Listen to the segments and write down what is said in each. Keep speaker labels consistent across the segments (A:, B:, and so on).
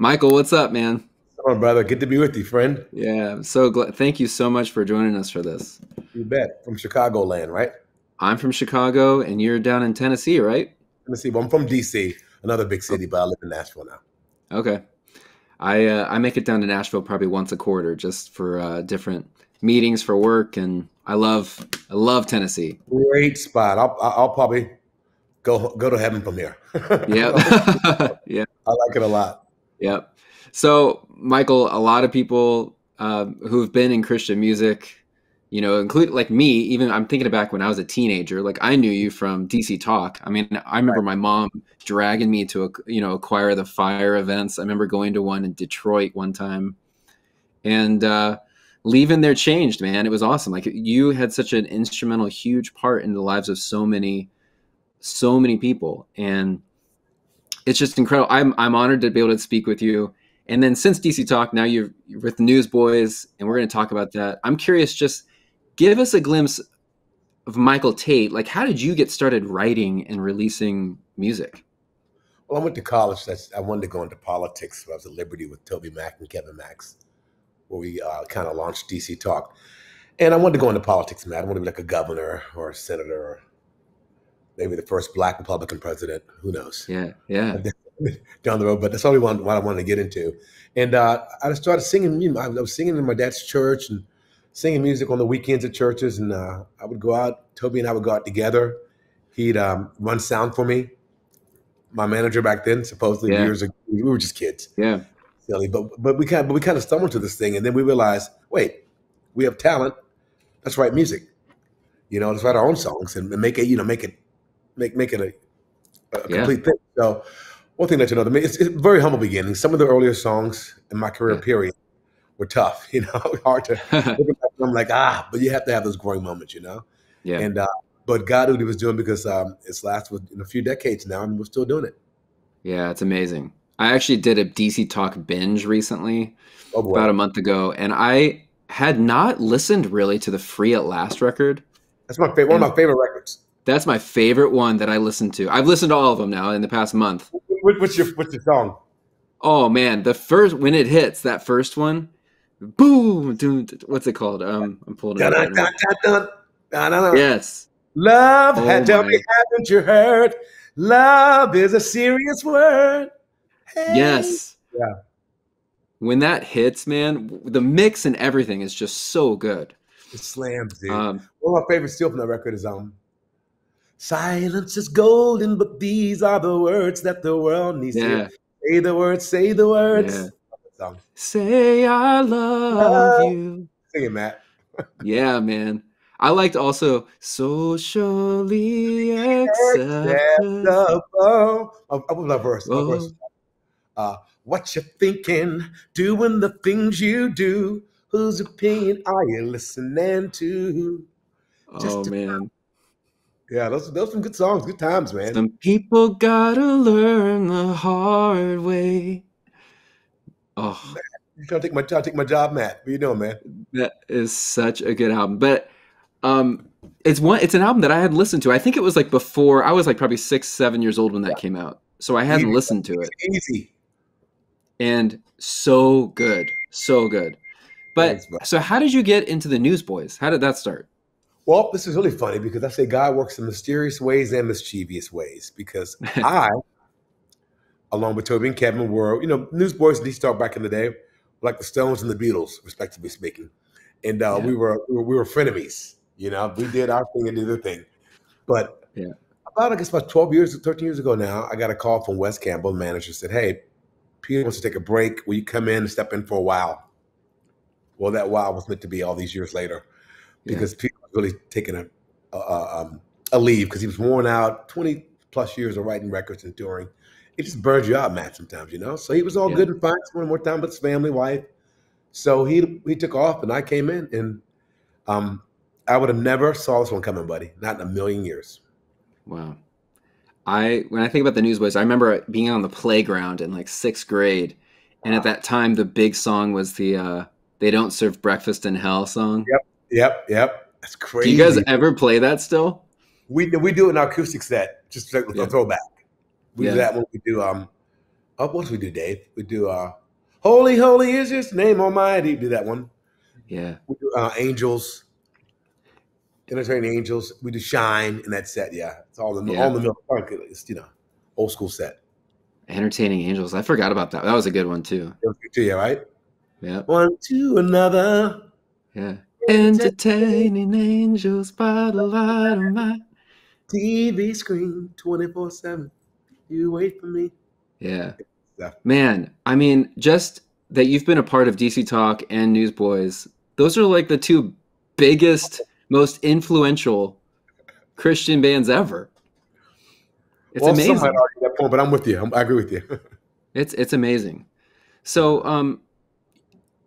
A: Michael, what's up, man?
B: Come on, brother. Good to be with you, friend.
A: Yeah, I'm so glad. Thank you so much for joining us for this.
B: You bet. From Chicagoland, right?
A: I'm from Chicago, and you're down in Tennessee, right?
B: Tennessee. Well, I'm from DC, another big city, but I live in Nashville now.
A: Okay. I uh, I make it down to Nashville probably once a quarter, just for uh, different meetings for work, and I love I love Tennessee.
B: Great spot. I'll I'll probably go go to heaven from here.
A: Yeah, yeah,
B: I like it a lot.
A: Yep. So, Michael, a lot of people uh, who've been in Christian music, you know, include like me. Even I'm thinking back when I was a teenager. Like I knew you from DC Talk. I mean, I remember my mom dragging me to a you know acquire the fire events. I remember going to one in Detroit one time, and uh, leaving there changed, man. It was awesome. Like you had such an instrumental, huge part in the lives of so many, so many people, and it's just incredible. I'm I'm honored to be able to speak with you. And then since DC Talk, now you're, you're with Newsboys, and we're going to talk about that. I'm curious, just give us a glimpse of Michael Tate. Like, how did you get started writing and releasing music?
B: Well, I went to college. That's, I wanted to go into politics. So I was at Liberty with TobyMac and Kevin Max, where we uh, kind of launched DC Talk. And I wanted to go into politics, man. I wanted to be like a governor or a senator or maybe the first black Republican president. Who knows?
A: Yeah, yeah.
B: Down the road, but that's all we want, what I wanted to get into. And uh, I started singing. You know, I was singing in my dad's church and singing music on the weekends at churches. And uh, I would go out. Toby and I would go out together. He'd um, run sound for me. My manager back then, supposedly
A: Yeah.
B: years ago, we were just kids,
A: Yeah,
B: silly. But but we kind but we kind of stumbled to this thing, and then we realized, wait, we have talent. Let's write music. You know, let's write our own songs and make it. You know, make it make make it a, a
A: Yeah.
B: complete thing. So one thing that you know, I mean, it's, it's very humble beginnings. Some of the earlier songs in my career
A: Yeah.
B: period were tough. You know, hard to. I'm like ah, but you have to have those growing moments. You know,
A: yeah.
B: and uh, but God knew what He was doing because um, it's lasted in a few decades now, and we're still doing it.
A: Yeah, it's amazing. I actually did a DC Talk binge recently,
B: Oh
A: about a month ago, and I had not listened really to the Free at Last record.
B: that's my favorite. One of my favorite records.
A: That's my favorite one that I listened to. I've listened to all of them now in the past month.
B: What's your what's your song?
A: Oh man, the first when it hits that first one, boom, dun, what's it called? Um, I'm pulling it
B: Dun,
A: right
B: dun, dun, dun.
A: Yes,
B: Love,
A: Oh
B: had tell me, haven't you heard? Love is a serious word. Hey.
A: yes.
B: Yeah.
A: When that hits, man, the mix and everything is just so good.
B: It slams, dude.
A: Um,
B: One of my favorites still from that record is um Silence is golden, but these are the words that the world needs to hear. Say the words, say the words.
A: Yeah.
B: Song.
A: say I love you.
B: Sing it, Matt.
A: Yeah, man. I liked also socially.
B: Acceptable. I, love verse.
A: Oh.
B: verse. Uh, what you thinking? Doing the things you do. Whose opinion are you listening to? Just
A: Oh man.
B: Yeah, those those some good songs, good times, man.
A: Some people gotta learn the hard way. Oh,
B: You trying to take my trying to take my job, Matt? What you doing, man?
A: that is such a good album. But um it's one it's an album that I hadn't listened to. I think it was like before I was like probably six, seven years old when that came out. So I hadn't
B: Easy.
A: listened to it.
B: Easy.
A: And so good. So good. But
B: Thanks,
A: so how did you get into the Newsboys? How did that start?
B: Well, this is really funny because I say God works in mysterious ways and mischievous ways because I, along with Toby and Kevin, were, you know, newsboys and DC Talk back in the day, like the Stones and the Beatles, respectively speaking. And uh,
A: Yeah.
B: we were we were we were frenemies, you know. We did our thing and did their thing. But
A: Yeah.
B: about I guess about 12 years, 13 years ago now, I got a call from Wes Campbell, the manager, said, Hey, Peter wants to take a break. Will you come in and step in for a while? Well, that while was meant to be all these years later
A: Yeah.
B: because Peter was really taking a a, um, a leave because he was worn out, twenty plus years of writing records and touring. It just burns you out, Matt. Sometimes, you know. So he was all
A: Yeah.
B: good and fine, spending more time with his family, wife. So he he took off, and I came in, and um, I would have never saw this one coming, buddy. Not in a million years.
A: Wow. I when I think about the Newsboys, I remember being on the playground in like sixth grade, and at that time the big song was the uh, "They Don't Serve Breakfast in Hell" song.
B: Yep, yep, yep. That's
A: Do
B: crazy.
A: you guys ever play that still?
B: we we do it in our acoustic set, just like
A: Yeah.
B: a throwback. We
A: Yeah.
B: do that when we do um Oh, what else we do, Dave? We do uh, "Holy, Holy is His Name Almighty." Do that one.
A: Yeah.
B: We do uh, "Angels," "Entertaining Angels." We do "Shine" in that set. Yeah, it's all the
A: Yeah.
B: all the middle. It's you know, old school set.
A: Entertaining Angels. I forgot about that. That was a good one too.
B: It was good too, yeah, right?
A: Yeah.
B: One to another.
A: Yeah. Entertaining angels by the light of my.
B: TV screen 24 7. You wait for me.
A: Yeah.
B: Yeah.
A: Man, I mean, just that you've been a part of DC Talk and Newsboys, those are like the two biggest, most influential Christian bands ever. It's
B: well, some
A: amazing.
B: might argue that point, but I'm with you. I'm, I agree with you.
A: It's it's amazing. So, um,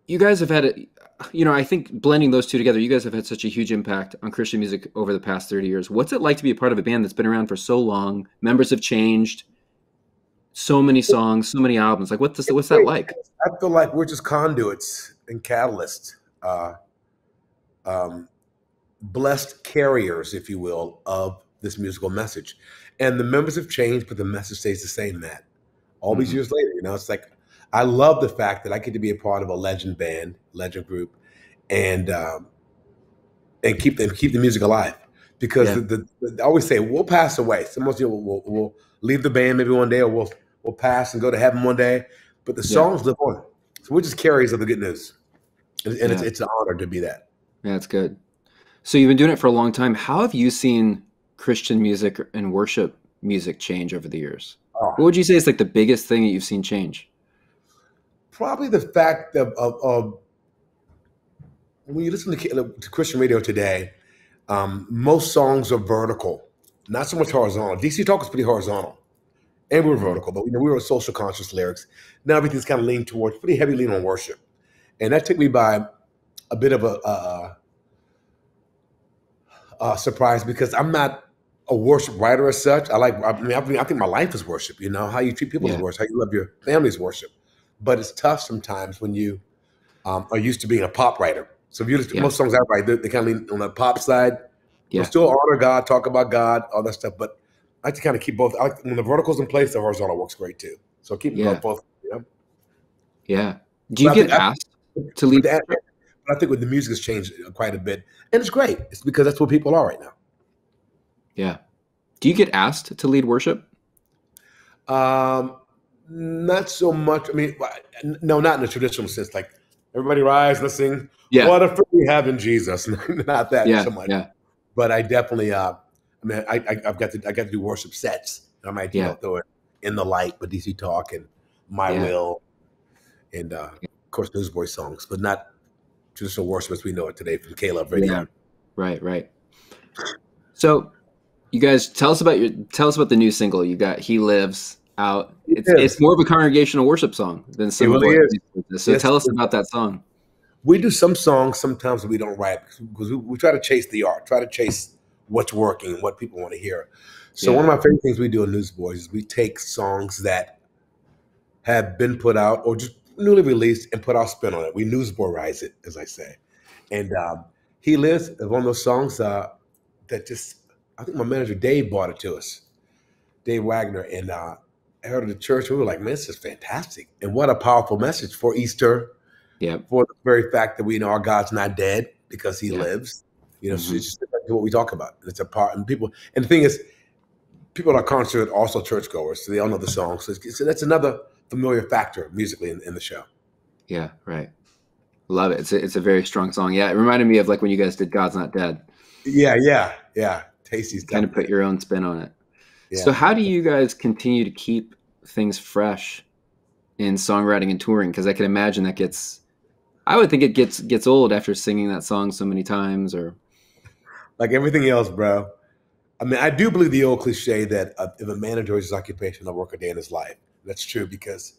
A: you guys have had a, you know, I think blending those two together, you guys have had such a huge impact on Christian music over the past thirty years. What's it like to be a part of a band that's been around for so long? Members have changed, so many songs, so many albums. Like, what's this, what's that like?
B: I feel like we're just conduits and catalysts, uh, um, blessed carriers, if you will, of this musical message. And the members have changed, but the message stays the same, Matt. All these
A: Mhm.
B: years later, you know, it's like I love the fact that I get to be a part of a legend band, legend group, and um, and keep them keep the music alive. Because
A: Yeah.
B: the, the, the- I always say we'll pass away. Some of us will we'll, we'll leave the band maybe one day, or we'll we'll pass and go to heaven one day. But the
A: Yeah.
B: songs live on. So we're just carriers of the good news, and, and it's
A: Yeah.
B: it's an honor to be that.
A: Yeah, it's good. So you've been doing it for a long time. How have you seen Christian music and worship music change over the years?
B: Oh,
A: What would you say is like the biggest thing that you've seen change?
B: Probably the fact of, of, of when you listen to, to Christian radio today, um, most songs are vertical, not so much horizontal. DC Talk was pretty horizontal, and we were vertical, but you know, we were social conscious lyrics. Now everything's kind of leaned towards pretty heavy lean on worship, and that took me by a bit of a, a, a surprise because I'm not a worship writer as such. I like, I mean, I, mean, I think my life is worship. You know, how you treat people is worship, how you love your family's worship. But it's tough sometimes when you um, are used to being a pop writer. So if you listen
A: Yeah.
B: most songs I write, they, they kind of lean on the pop side.
A: Yeah.
B: Still honor God, talk about God, all that stuff. But I like to kind of keep both. I like when the vertical's in place, the horizontal works great too. So keep
A: Yeah.
B: both. You know,
A: Yeah. Do you
B: But
A: get
B: think
A: asked to lead?
B: but, that- but I think with the music has changed quite a bit, and it's great. It's because that's what people are right now.
A: Yeah. Do you get asked to lead worship?
B: Um, not so much. I mean, no, not in the traditional sense. Like everybody rise, let's sing.
A: Yeah.
B: What a friend we have in Jesus. not that
A: Yeah.
B: so much.
A: Yeah.
B: But I definitely. Uh, I mean, I, I I've got to I got to do worship sets. I might
A: Yeah.
B: throw it in the light with DC Talk and My
A: Yeah.
B: Will, and uh, of course Newsboy songs, but not traditional worship as we know it today from K-LOVE Radio.
A: Yeah. Right. Right. So, you guys tell us about your tell us about the new single you got. He lives out. It's it's more of a congregational worship song than some
B: really is.
A: So
B: Yes,
A: tell us about that song.
B: we do some songs sometimes we don't write because we, we try to chase the art, try to chase what's working, what people want to hear. So
A: Yeah.
B: one of my favorite things we do in Newsboys is we take songs that have been put out or just newly released and put our spin on it. We newsboyize it, as I say. And um, he lives is one of those songs uh, that just I think my manager Dave bought it to us, Dave Wagner, and uh, I heard it at church. We were like, man, this is fantastic, and what a powerful message for Easter
A: Yeah.
B: for the very fact that we know our God's not dead because He
A: Yeah.
B: lives. You know, so
A: Mhm.
B: it's just what we talk about. It's a part, and people. And the thing is, people at our concert are also churchgoers, so they all know the songs. So, it's- so that's another familiar factor musically in, in the show.
A: Yeah. Right. Love it. It's a, it's a very strong song. Yeah. It reminded me of like when you guys did God's Not Dead.
B: Yeah, yeah, yeah. Tasty's
A: Kind of put your own spin on it.
B: Yeah.
A: So how do you guys continue to keep things fresh in songwriting and touring? Because I can imagine that gets, I would think it gets gets old after singing that song so many times. Or
B: like everything else, bro. I mean, I do believe the old cliche that uh, if a man enjoys his occupation, he'll work a day in his life. That's true because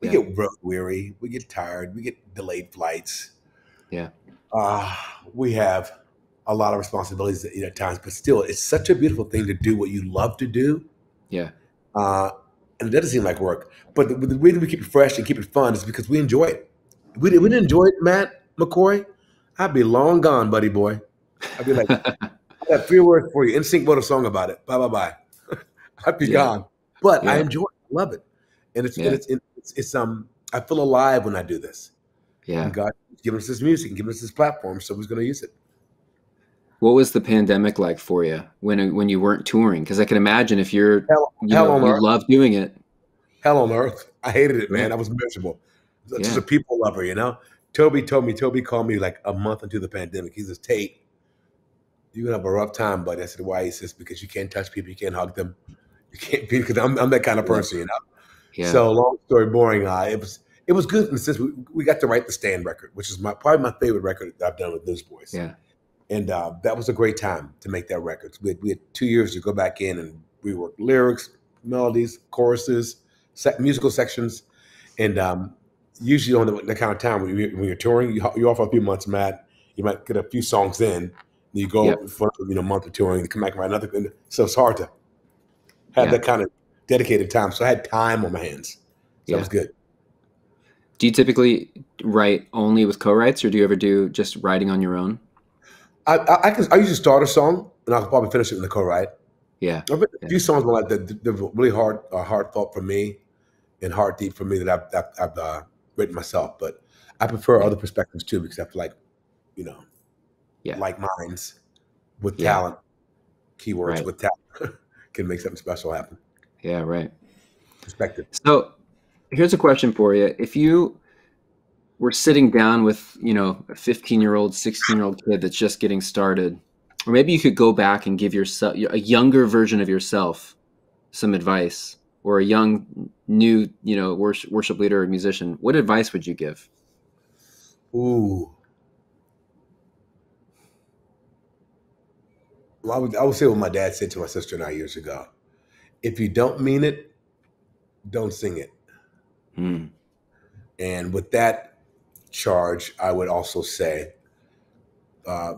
B: we
A: Yeah.
B: get road weary, we get tired, we get delayed flights.
A: Yeah.
B: Uh, we have a lot of responsibilities at, at times, but still, it's such a beautiful thing to do what you love to do.
A: yeah,
B: Uh, and it doesn't seem like work. But the, the reason we keep it fresh and keep it fun is because we enjoy it. We, we didn't enjoy it, Matt McCoy, I'd be long gone, buddy boy. I'd be like, I got three words for you. NSYNC wrote a song about it. Bye bye bye. I'd be
A: Yeah.
B: gone. But I enjoy it. I love it. and it's
A: Yeah.
B: and it's, it's it's um I feel alive when I do this.
A: Yeah.
B: And God given us this music, and given us this platform, so He's going to use it.
A: What was the pandemic like for you when when you weren't touring? Because I can imagine if you're
B: Hell,
A: you,
B: hell
A: know,
B: on
A: you
B: earth.
A: love doing it.
B: hell on earth. I hated it, man. I was miserable. Just a people lover, you know. Toby told me. Toby called me like a month into the pandemic. He says, "Tate, you're gonna have a rough time, buddy." I said, "Why?" He says, "Because you can't touch people, you can't hug them, you can't be." Because I'm, I'm that kind of person, you know.
A: Yeah.
B: So long story boring. Uh, it was it was good in the sense we, we got to write the stand record, which is my probably my favorite record that I've done with Newsboys.
A: yeah.
B: And uh, that was a great time to make that record. We had, we had two years to go back in and rework lyrics, melodies, choruses, sec- musical sections. And um, usually on the, the kind of time when you're, when you're touring, you, you're off a few months, Matt. You might get a few songs in. Then you go
A: Yep.
B: for you know a month of touring, and come back and write another. So it's hard to have
A: Yeah.
B: that kind of dedicated time. So I had time on my hands. So
A: Yeah.
B: that was good.
A: Do you typically write only with co-writes, or do you ever do just writing on your own?
B: I, I, I can I usually start a song and I'll probably finish it in the co-write.
A: Yeah.
B: I've written
A: Yeah.
B: a few songs like that they're really hard, uh, heartfelt for me, and hard deep for me that I've, I've, I've uh, written myself. But I prefer other perspectives too because I feel like, you know,
A: Yeah.
B: like minds with
A: Yeah.
B: talent, keywords
A: Right.
B: with talent can make something special happen.
A: Yeah. Right.
B: Perspective.
A: So here's a question for you. If you were sitting down with, you know, a 15 year old, 16 year old kid that's just getting started, or maybe you could go back and give yourself a younger version of yourself some advice or a young new, you know, worship, worship leader or musician, what advice would you give?
B: Ooh. Well, I would, I would say what my dad said to my sister and I years ago. If you don't mean it, don't sing it.
A: Hmm.
B: And with that charge, I would also say, uh,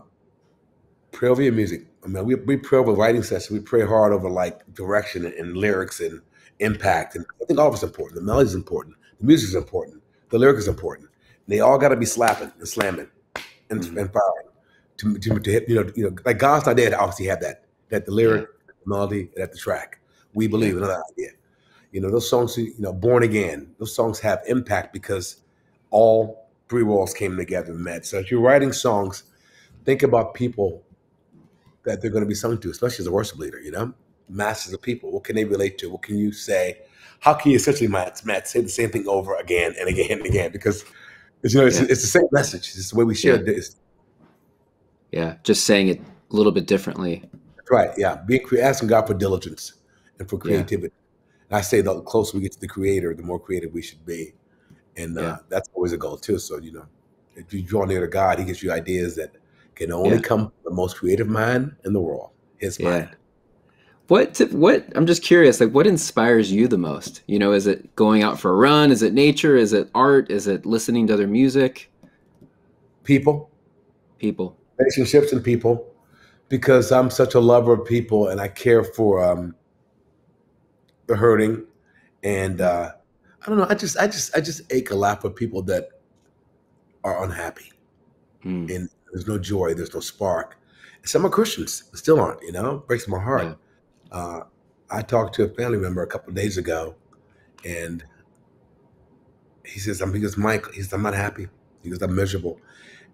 B: pray over your music. I mean, we, we pray over writing sessions. We pray hard over like direction and, and lyrics and impact. And I think all of it's important. The melody is important. The music is important. The lyric is important. And they all got to be slapping and slamming and,
A: Mhm.
B: and firing to, to, to hit, you know, you know, like God's not dead. Obviously have that, that the lyric, the melody, and at the track. We believe another idea. You know, those songs, you know, born again, those songs have impact because all three walls came together and met. So if you're writing songs, think about people that they're going to be sung to, especially as a worship leader, you know, masses of people. What can they relate to? What can you say? How can you essentially, Matt, Matt say the same thing over again and again and again? Because, you know, it's,
A: Yeah.
B: it's the same message. It's the way we share
A: Yeah.
B: this.
A: Yeah. Just saying it a little bit differently.
B: That's right. Yeah. Being asking God for diligence and for
A: Yeah.
B: creativity. And I say the closer we get to the creator, the more creative we should be. And uh,
A: Yeah.
B: that's always a goal too. So, you know, if you draw near to God, he gives you ideas that can only
A: Yeah.
B: come from the most creative mind in the world, his
A: Yeah.
B: mind.
A: What what I'm just curious like what inspires you the most? You know, is it going out for a run? Is it nature? Is it art? Is it listening to other music?
B: People,
A: People.
B: relationships and people, because I'm such a lover of people and I care for um, the hurting. And uh, I don't know, I just, I just, I just ache a lot for people that are unhappy.
A: Hmm.
B: and there's no joy, there's no spark. Some are Christians, still aren't. You know, breaks my heart.
A: Yeah.
B: Uh, I talked to a family member a couple of days ago, and he says, "I'm because Mike." He says, "I'm not happy." He goes, "I'm miserable,"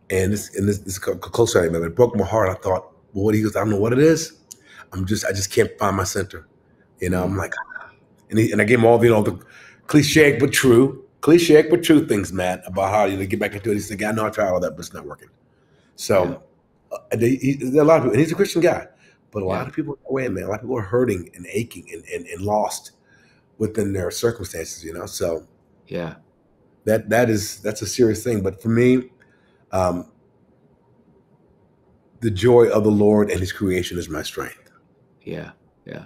B: and this and this, this is close family member. It broke my heart. I thought, well, what? He goes, "I don't know what it is. I'm just, I just can't find my center." You know, I'm like, "Ah." and he, and I gave him all the, you know, the cliche but true, cliche but true things, Matt, about how you know, get back into it. He said, "I know I tried all that, but it's not working." So uh, they, he, a lot of people, and he's a Christian guy, but a lot
A: Yeah.
B: of people are away, man. A lot of people are hurting and aching and, and, and lost within their circumstances, you know. So
A: Yeah.
B: that that is that's a serious thing. But for me, um, the joy of the Lord and His creation is my strength.
A: Yeah. Yeah.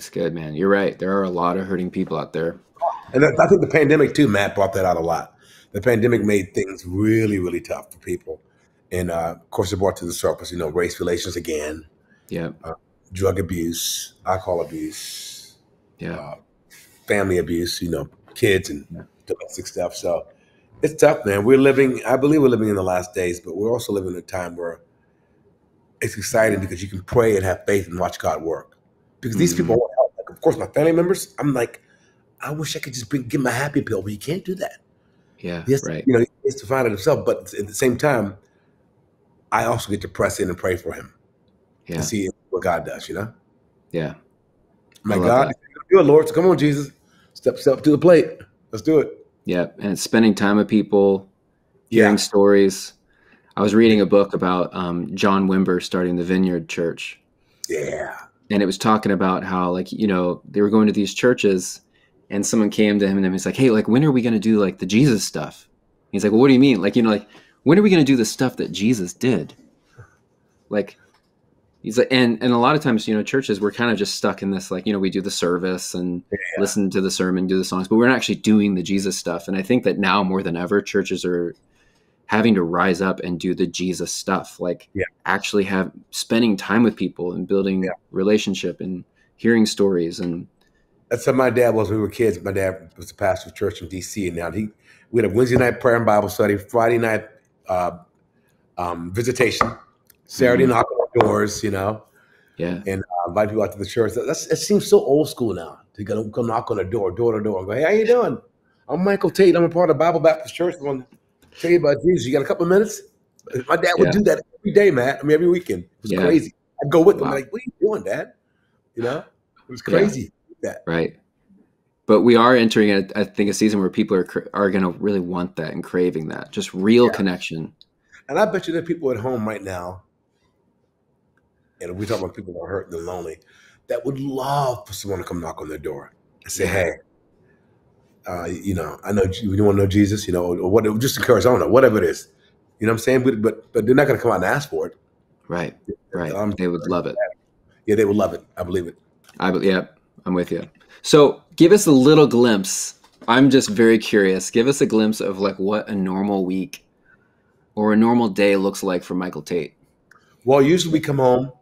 A: That's good, man. You're right. There are a lot of hurting people out there.
B: And I think the pandemic too, Matt, brought that out a lot. The pandemic made things really, really tough for people, and uh, of course, it brought to the surface, you know, race relations again,
A: Yeah.
B: drug abuse, alcohol abuse,
A: Yeah.
B: uh, family abuse, you know, kids and
A: Yeah.
B: domestic stuff. So it's tough, man. We're living, I believe we're living in the last days, but we're also living in a time where it's exciting because you can pray and have faith and watch God work. Because these
A: Mhm.
B: people want help. Like, of course, my family members, I'm like, I wish I could just bring, give him a happy pill, but you can't do that.
A: Yeah,
B: Yes,
A: right.
B: you know, he has to find it himself. But at the same time, I also get to press in and pray for him
A: Yeah,
B: and see what God does. You know,
A: yeah,
B: my
A: love
B: God, do it, Lord. So come on, Jesus, step step to the plate. Let's do it.
A: yeah. And spending time with people, hearing
B: Yeah,
A: stories. I was reading a book about um, John Wimber starting the Vineyard Church,
B: yeah,
A: and it was talking about how like you know they were going to these churches, and someone came to him and he's like, "Hey, like when are we going to do like the Jesus stuff?" He's like, "Well, what do you mean? Like you know, like when are we going to do the stuff that Jesus did?" Like he's like, and and a lot of times you know churches we're kind of just stuck in this like you know we do the service and listen to the sermon, do the songs, but we're not actually doing the Jesus stuff. And I think that now more than ever, churches are having to rise up and do the Jesus stuff, like
B: Yeah.
A: actually have spending time with people and building
B: Yeah.
A: relationship and hearing stories and
B: That's how my dad was when we were kids. My dad was the pastor of church in D.C. and now he we had a Wednesday night prayer and Bible study, Friday night uh, um, visitation, Saturday
A: Mhm.
B: knock on doors, you know,
A: yeah,
B: and uh, invite people out to the church. That's it seems so old school now to go, go knock on the door, door to door, and go, "Hey, how you doing? I'm Michael Tate. I'm a part of Bible Baptist Church. I want to tell you about Jesus. You got a couple of minutes?" My dad would
A: Yeah.
B: do that every day, man. I mean, every weekend. It was
A: Yeah.
B: crazy. I'd go with him. Like, what are you doing, Dad? You know, it was
A: Yeah.
B: crazy. That
A: right. But we are entering, a, I think, a season where people are are going to really want that and craving that, just real
B: Yeah.
A: connection.
B: And I bet you there are people at home right now, and we talk about people that are hurt and lonely, that would love for someone to come knock on their door and say,
A: Yeah.
B: "Hey, uh, you know, I know you, want to know Jesus, you know, or what? Just encourage, I don't know, whatever it is, you know what I'm saying? But but but they're not going to come out and ask for it.
A: Right, right.
B: I'm-
A: they would love it.
B: Yeah, they would love it. I believe it.
A: I be- yeah, I'm with you. So give us a little glimpse. I'm just very curious. Give us a glimpse of like what a normal week or a normal day looks like for Michael Tate.
B: Well, usually we come home.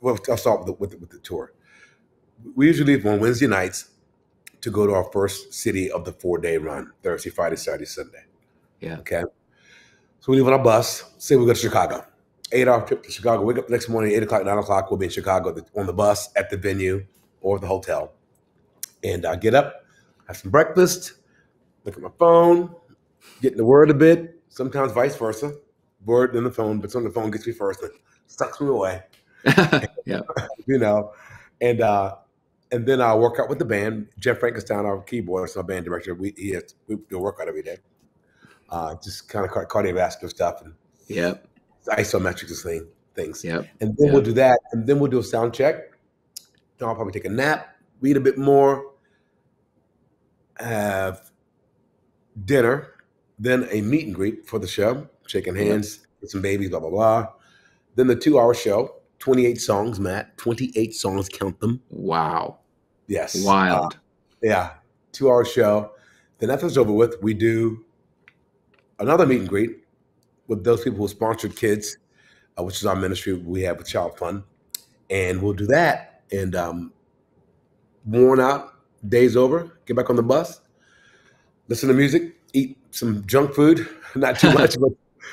B: Well, I'll start with the, with the, with the tour. We usually leave on Wednesday nights to go to our first city of the four day run Thursday, Friday, Saturday, Sunday.
A: Yeah.
B: Okay. So we leave on a bus. Say we go to Chicago. Eight hour trip to Chicago. Wake up next morning, eight o'clock, nine o'clock. We'll be in Chicago on the bus, at the venue, or the hotel. And I get up, have some breakfast, look at my phone, get in the word a bit. Sometimes vice versa. Word then the phone, but some of the phone gets me first and sucks me away
A: yeah.
B: you know, and uh, and then I'll work out with the band. Jeff Frankenstein, our keyboardist, our band director, we he has, we do a workout every day. Uh, just kind of cardiovascular stuff and
A: Yep.
B: isometric thing things.
A: Yep.
B: And then
A: Yeah.
B: we'll do that, and then we'll do a sound check. Then I'll probably take a nap, read a bit more, have dinner, then a meet and greet for the show, shaking
A: Yep.
B: hands, with some babies, blah blah blah. Then the two-hour show, twenty-eight songs, Matt, twenty-eight songs, count them.
A: Wow.
B: Yes, Uh,
A: Wild.
B: yeah, two-hour show. Then after it's over with, we do another meet and greet with those people who sponsored kids, uh, which is our ministry we have with Child Fund, and we'll do that. And um, worn out, days over, get back on the bus, listen to music, eat some junk food, not too much, but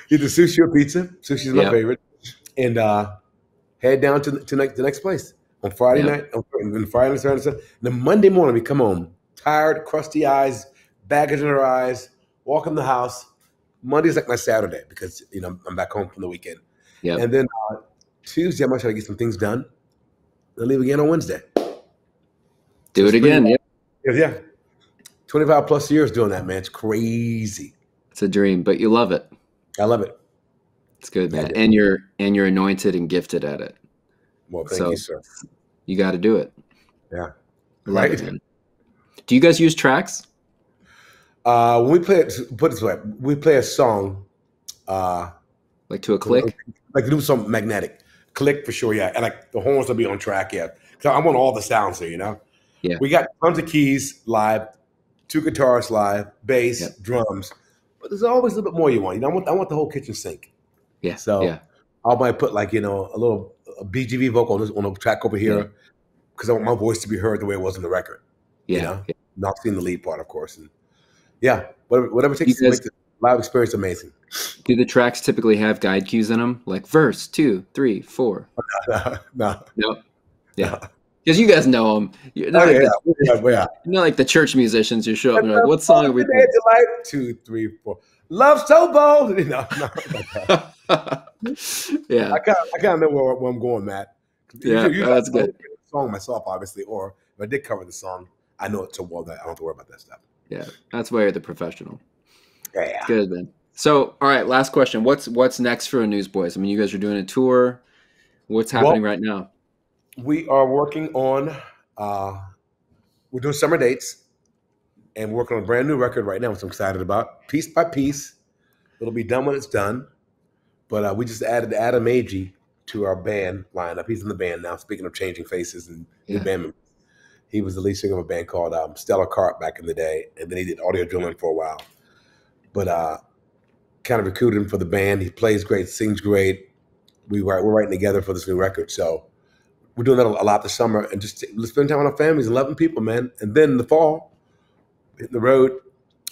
B: either sushi or pizza. Sushi is my
A: Yep.
B: favorite, and uh, head down to to next, the next place on Friday night. On, on Friday night, Saturday. And then Monday morning we come home, tired, crusty eyes, baggage in our eyes, walk in the house. Monday's like my Saturday because you know I'm back home from the weekend,
A: Yep.
B: and then uh, Tuesday I'm gonna try to get some things done. Then leave again on Wednesday.
A: Do it again.
B: Yeah, yeah. 25 plus years doing that, man. It's crazy.
A: It's a dream, but you love it.
B: I love it.
A: It's good, man. And you're and you're anointed and gifted at it.
B: Well, thank
A: So-
B: you, sir.
A: You got to do it.
B: Yeah.
A: Love it. Do you guys use tracks?
B: Uh, when we play it, put it this way, we play a song, uh,
A: Like to a click?
B: like do something magnetic. Click for sure, yeah. And like the horns will be on track, yeah. Cause I want all the sounds here, you know?
A: Yeah.
B: We got tons of keys live, two guitars live, bass,
A: Yep.
B: drums. But there's always a little bit more you want. You know, I want, I want the whole kitchen sink.
A: Yeah.
B: So
A: yeah.
B: I might put like, you know, a little a BGV vocal on, this, on a track over here
A: Yeah.
B: because I want my voice to be heard the way it was in the record.
A: Yeah.
B: you know?
A: yeah.
B: Not seeing the lead part, of course. And yeah, whatever, whatever it takes to make the live experience amazing.
A: Do the tracks typically have guide cues in them? Like verse, two, three, four.
B: no,
A: No. no, Yeah. because you guys know them. You're
B: Oh,
A: like
B: yeah,
A: the,
B: yeah, yeah.
A: you know, like the church musicians. You show up and you're like, "What song are we?"
B: Two, three, four. Love so bold. No,
A: playing? yeah,
B: I can't. I can't know where, where I'm going, Matt.
A: Yeah, that's
B: I know
A: good.
B: the Song myself, obviously, or if I did cover the song, I know it so well that I don't have to worry about that stuff.
A: yeah. That's why you're the professional.
B: Yeah.
A: Good man. So, all right, last question. What's what's next for Newsboys? I mean, you guys are doing a tour. What's happening right now?
B: We are working on. uh We're doing summer dates, and we're working on a brand new record right now, which I'm excited about. Piece by piece, it'll be done when it's done. But uh, we just added Adam Agee to our band lineup. He's in the band now. Speaking of changing faces and new
A: Yeah.
B: band members, he was the lead singer of a band called um, Stellar Kart back in the day, and then he did Audio Adrenaline for a while. But uh, kind of recruited him for the band. He plays great, sings great. We write, we're writing together for this new record, so we're doing that a lot this summer, and just spend time with our families, loving people, man. And then in the fall, hitting the road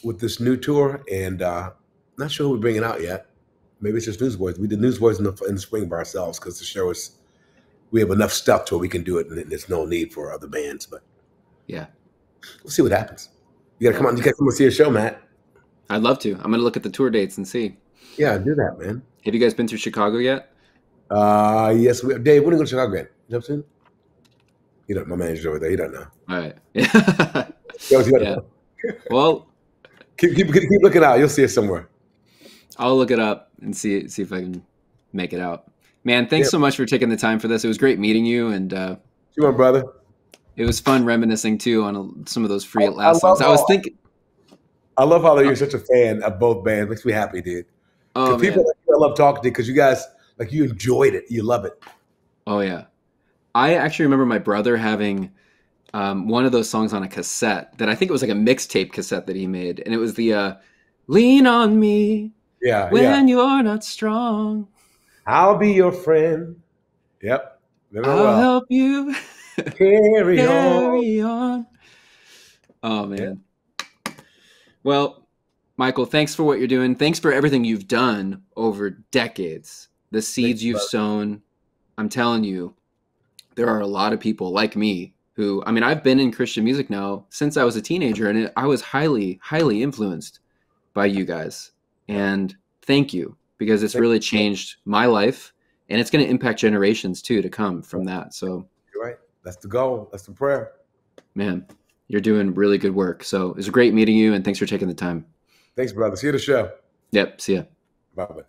B: with this new tour, and uh, not sure who we're bringing out yet. Maybe it's just Newsboys. We did Newsboys in the, in the spring by ourselves because the show is we have enough stuff to where we can do it, and there's no need for other bands. But
A: Yeah,
B: we'll see what happens. You gotta come on, You gotta come and see a show, Matt.
A: I'd love to. I'm gonna look at the tour dates and see.
B: Yeah, do that, man.
A: Have you guys been through Chicago yet?
B: Uh yes, we, Dave. When are you going to Chicago? Again? You know what I'm saying? You don't. My manager's over there. He don't know.
A: All right. Yeah.
B: Yo, you gotta
A: Yeah. well,
B: Keep, keep, keep looking out. You'll see it somewhere.
A: I'll look it up and see see if I can make it out. Man, thanks so much for taking the time for this. It was great meeting you, and uh,
B: You want, brother?
A: it was fun reminiscing too on a, some of those free
B: I-
A: last
B: I
A: songs. I was thinking,
B: I love how you're such a fan of both bands. Makes me happy, dude.
A: oh
B: Because people like you, I love talking to because you guys like you enjoyed it. You love it.
A: oh yeah. I actually remember my brother having um, one of those songs on a cassette that I think it was like a mixtape cassette that he made, and it was the uh, "Lean on Me
B: Yeah,
A: When
B: yeah.
A: You're Not Strong."
B: I'll be your friend. Yep. Remember
A: I'll
B: well.
A: help you
B: Carry on.
A: carry on. Oh man. Well, Michael, thanks for what you're doing. Thanks for everything you've done over decades. The seeds
B: Thanks,
A: you've
B: brother.
A: sown. I'm telling you, there are a lot of people like me who, I mean, I've been in Christian music now since I was a teenager, and it, I was highly, highly influenced by you guys. And thank you because it's really changed my life, and it's going to impact generations too to come from that. So,
B: You're right. That's the goal. That's the prayer.
A: man, you're doing really good work. So it was great meeting you, and thanks for taking the time.
B: Thanks, brother. See you at the show.
A: Yep. See ya.
B: Bye bye.